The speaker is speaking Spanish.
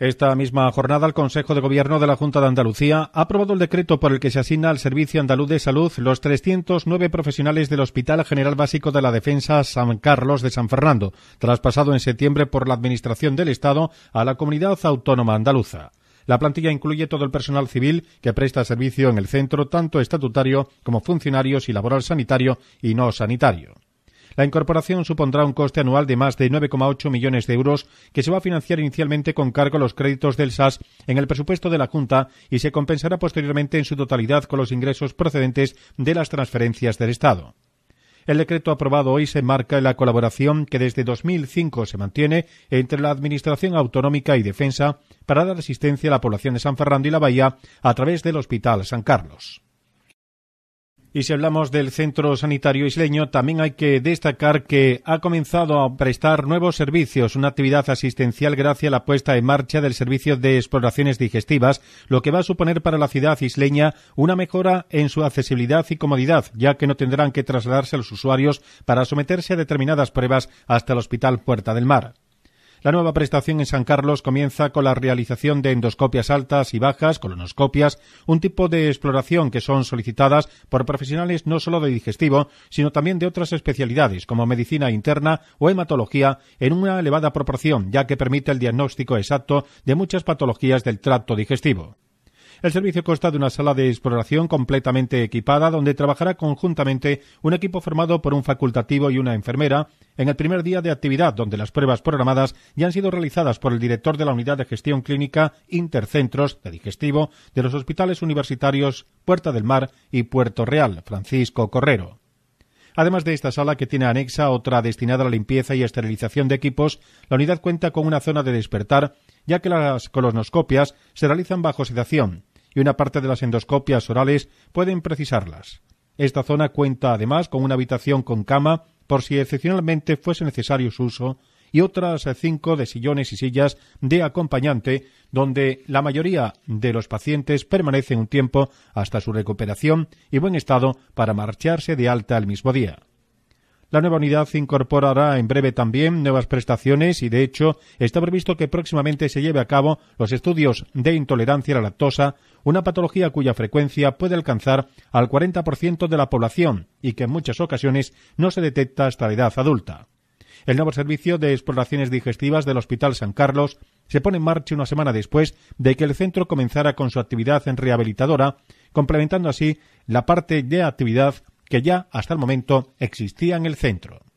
Esta misma jornada, el Consejo de Gobierno de la Junta de Andalucía ha aprobado el decreto por el que se asigna al Servicio Andaluz de Salud los 309 profesionales del Hospital General Básico de la Defensa San Carlos de San Fernando, traspasado en septiembre por la Administración del Estado a la Comunidad Autónoma Andaluza. La plantilla incluye todo el personal civil que presta servicio en el centro, tanto estatutario como funcionarios y laboral sanitario y no sanitario. La incorporación supondrá un coste anual de más de 9,8 millones de euros que se va a financiar inicialmente con cargo a los créditos del SAS en el presupuesto de la Junta y se compensará posteriormente en su totalidad con los ingresos procedentes de las transferencias del Estado. El decreto aprobado hoy se enmarca en la colaboración que desde 2005 se mantiene entre la Administración Autonómica y Defensa para dar asistencia a la población de San Fernando y la Bahía a través del Hospital San Carlos. Y si hablamos del centro sanitario isleño, también hay que destacar que ha comenzado a prestar nuevos servicios, una actividad asistencial gracias a la puesta en marcha del servicio de exploraciones digestivas, lo que va a suponer para la ciudad isleña una mejora en su accesibilidad y comodidad, ya que no tendrán que trasladarse a los usuarios para someterse a determinadas pruebas hasta el Hospital Puerta del Mar. La nueva prestación en San Carlos comienza con la realización de endoscopias altas y bajas, colonoscopias, un tipo de exploración que son solicitadas por profesionales no solo de digestivo, sino también de otras especialidades como medicina interna o hematología en una elevada proporción, ya que permite el diagnóstico exacto de muchas patologías del tracto digestivo. El servicio consta de una sala de exploración completamente equipada donde trabajará conjuntamente un equipo formado por un facultativo y una enfermera en el primer día de actividad donde las pruebas programadas ya han sido realizadas por el director de la Unidad de Gestión Clínica Intercentros de Digestivo de los hospitales universitarios Puerta del Mar y Puerto Real, Francisco Correro. Además de esta sala que tiene anexa otra destinada a la limpieza y esterilización de equipos, la unidad cuenta con una zona de despertar, ya que las colonoscopias se realizan bajo sedación y una parte de las endoscopias orales pueden precisarlas. Esta zona cuenta además con una habitación con cama por si excepcionalmente fuese necesario su uso y otras cinco de sillones y sillas de acompañante, donde la mayoría de los pacientes permanecen un tiempo hasta su recuperación y buen estado para marcharse de alta el mismo día. La nueva unidad incorporará en breve también nuevas prestaciones y, de hecho, está previsto que próximamente se lleve a cabo los estudios de intolerancia a la lactosa, una patología cuya frecuencia puede alcanzar al 40% de la población y que en muchas ocasiones no se detecta hasta la edad adulta. El nuevo servicio de exploraciones digestivas del Hospital San Carlos se pone en marcha una semana después de que el centro comenzara con su actividad en rehabilitadora, complementando así la parte de actividad que ya hasta el momento existía en el centro.